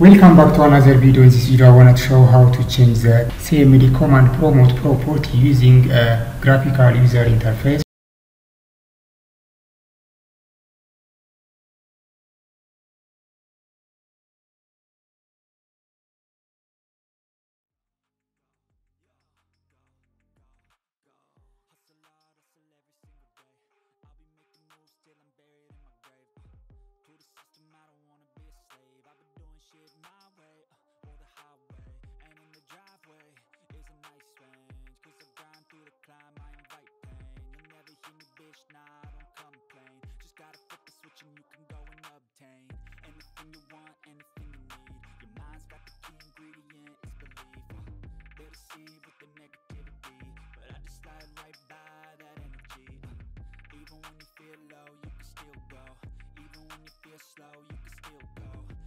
Welcome back to another video. In this video, I want to show how to change the CMD command prompt property using a graphical user interface. They with the negativity but I just slide right by that energy. Uh, even when you feel low you can still go. Even when you feel slow you can still go